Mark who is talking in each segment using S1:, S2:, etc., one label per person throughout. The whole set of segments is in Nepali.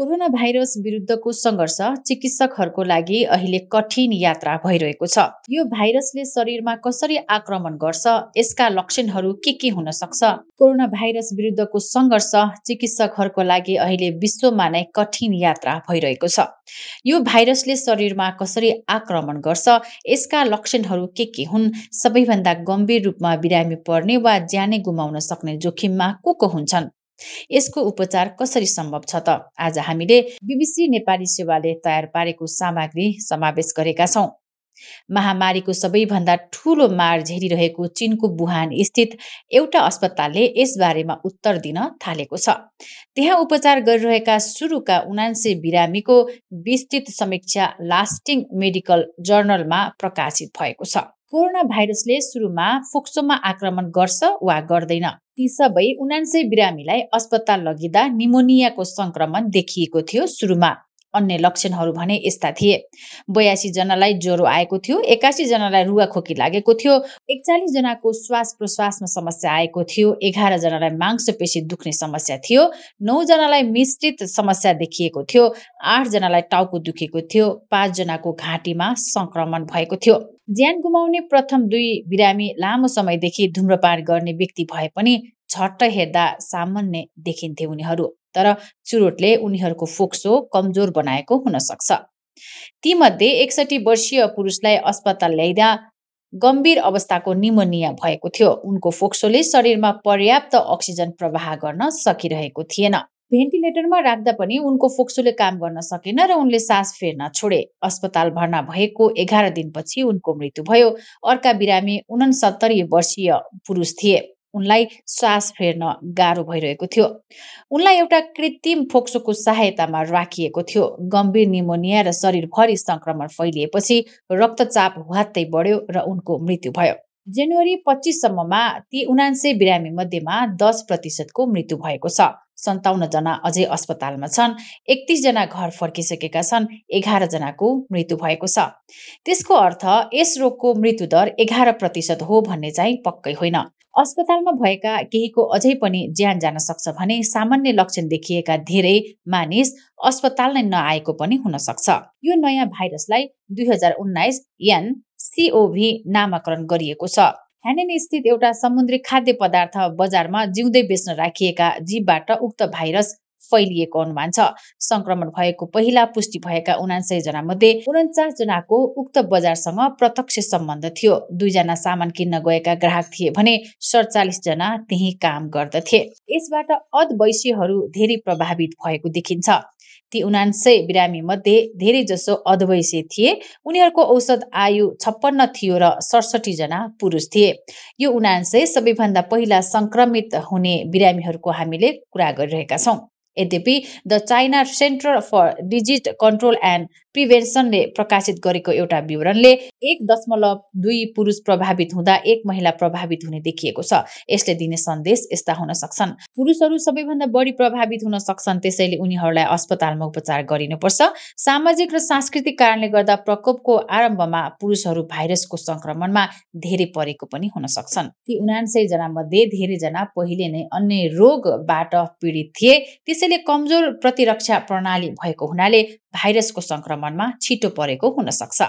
S1: कोरोना भाइरस विरुद्धको सङ्घर्ष चिकित्सकहरूको लागि अहिले कठिन यात्रा भइरहेको छ। यो भाइरसले शरीरमा कसरी आक्रमण गर्छ यसका लक्षणहरू के के हुन सक्छ? कोरोना भाइरस विरुद्धको सङ्घर्ष चिकित्सकहरूको लागि अहिले विश्वमा नै कठिन यात्रा भइरहेको छ। यो भाइरसले शरीरमा कसरी आक्रमण गर्छ यसका लक्षणहरू के के हुन्? सबैभन्दा गम्भीर रूपमा बिरामी पर्ने वा ज्यानै गुमाउन सक्ने जोखिममा को को हुन्छन्? यसको उपचार कसरी सम्भव छ त? आज हामीले बिबिसी नेपाली सेवाले तयार पारेको सामग्री समावेश गरेका छौँ। महामारीको सबैभन्दा ठुलो मार झेलिरहेको चिनको बुहान स्थित एउटा अस्पतालले यसबारेमा उत्तर दिन थालेको छ। त्यहाँ उपचार गरिरहेका सुरुका उनान्से बिरामीको विस्तृत समीक्षा लास्टिङ मेडिकल जर्नलमा प्रकाशित भएको छ। कोरोना भाइरसले सुरुमा फोक्सोमा आक्रमण गर्छ वा गर्दैन। ती सबै उनान्सय बिरामीलाई अस्पताल लगिँदा निमोनियाको सङ्क्रमण देखिएको थियो सुरुमा। अन्य लक्षणहरू भने यस्ता थिए। बयासी जनालाई ज्वरो आएको थियो एकासी जनालाई रुवा खोकी लागेको थियो एकचालिस जनाको श्वास प्रश्वासमा समस्या आएको थियो एघार जनालाई मांसपेशी दुख्ने समस्या थियो नौजनालाई मिश्रित समस्या देखिएको थियो आठजनालाई टाउको दुखेको थियो पाँचजनाको घाँटीमा सङ्क्रमण भएको थियो। ज्यान गुमाउने प्रथम दुई बिरामी लामो समयदेखि धुम्रपान गर्ने व्यक्ति भए पनि झट्ट हेर्दा सामान्य देखिन्थे उनीहरू। तर चुरोटले उनीहरूको फोक्सो कमजोर बनाएको हुन सक्छ तीमध्ये एकसठी वर्षीय पुरुषलाई अस्पताल ल्याइदा गम्भीर अवस्थाको निमोनिया भएको थियो। उनको फोक्सोले शरीरमा पर्याप्त अक्सिजन प्रवाह गर्न सकिरहेको थिएन। भेन्टिलेटरमा राख्दा पनि उनको फोक्सोले काम गर्न सकेन र उनले सास फेर्न छोडे। अस्पताल भर्ना भएको एघार दिनपछि उनको मृत्यु भयो। अर्का बिरामी उनसत्तरी वर्षीय पुरुष थिए। उनलाई श्वास फेर्न गाह्रो भइरहेको थियो। उनलाई एउटा कृत्रिम फोक्सोको सहायतामा राखिएको थियो। गम्भीर निमोनिया र शरीरभरि सङ्क्रमण फैलिएपछि रक्तचाप हुवात्तै बढ्यो र उनको मृत्यु भयो। जनवरी पच्चिससम्ममा ती उनान्से बिरामी मध्येमा दस प्रतिशतको मृत्यु भएको छ। जना अझै अस्पतालमा छन् एकतिसजना घर फर्किसकेका छन् एघारजनाको मृत्यु भएको छ। त्यसको अर्थ यस रोगको मृत्युदर एघार प्रतिशत हो भन्ने चाहिँ पक्कै होइन। अस्पतालमा भएका केहीको अझै पनि ज्यान जान सक्छ भने सामान्य लक्षण देखिएका धेरै मानिस अस्पताल नै नआएको पनि हुन सक्छ। यो नयाँ भाइरसलाई दुई हजार उन्नाइस एन सिओभी नामाकरण गरिएको छ। ह्यानेन स्थित एउटा समुद्री खाद्य पदार्थ बजारमा जिउँदै बेच्न राखिएका जीवबाट उक्त भाइरस फैलिएको अनुमान छ। संक्रमण भएको पहिला पुष्टि भएका उनासय जना मध्ये उन्चास जनाको उक्त बजारसँग प्रत्यक्ष सम्बन्ध थियो। दुईजना सामान किन्न गएका ग्राहक थिए भने सडचालिस जना त्यही काम गर्दथे। यसबाट अधवैश्यहरू धेरै प्रभावित भएको देखिन्छ। ती उनान्सय धेरै जसो अधवैश्य थिए। उनीहरूको औषध आयु छप्पन्न थियो र सडसठी जना पुरुष थिए। यो उनान्सय सबैभन्दा पहिला संक्रमित हुने बिरामीहरूको हामीले कुरा गरिरहेका छौँ। यद्यपि the China Center for disease control and प्रिभेन्सनले प्रकाशित गरेको एउटा विवरणले एक दशमलव दुई पुरुष प्रभावित हुँदा एक महिला प्रभावित हुने देखिएको छ। यसले दिने सन्देश यस्ता हुन सक्छन्। पुरुषहरू सबैभन्दा बढी प्रभावित हुन सक्छन् त्यसैले उनीहरूलाई अस्पतालमा उपचार गरिनुपर्छ। सामाजिक र सांस्कृतिक कारणले गर्दा प्रकोपको आरम्भमा पुरुषहरू भाइरसको संक्रमणमा धेरै परेको पनि हुन सक्छन्। ती उनान्सय जना मध्ये धेरैजना पहिले नै अन्य रोगबाट पीडित थिए। त्यसैले कमजोर प्रतिरक्षा प्रणाली भएको हुनाले भाइरसको सङ्क्रमणमा छिटो परेको हुन सक्छ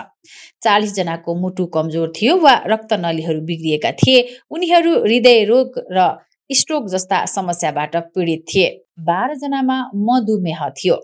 S1: चालिसजनाको मुटु कमजोर थियो वा रक्त नलीहरू बिग्रिएका थिए। उनीहरू हृदय रोग र स्ट्रोक जस्ता समस्याबाट पीडित थिए। बाह्रजनामा मधुमेह थियो।